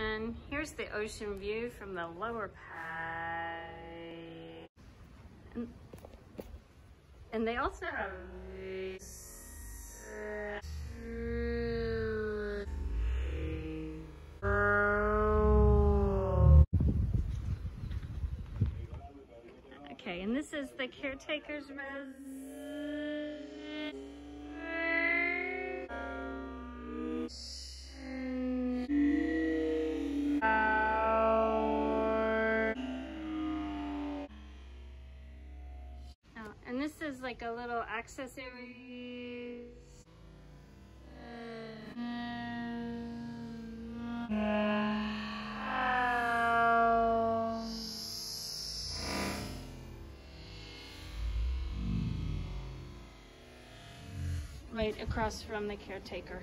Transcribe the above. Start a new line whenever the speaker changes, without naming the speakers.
And here's the ocean view from the lower part. And, and they also have Okay, and this is the caretaker's Oh, and this is like a little access area. Right across from the caretaker.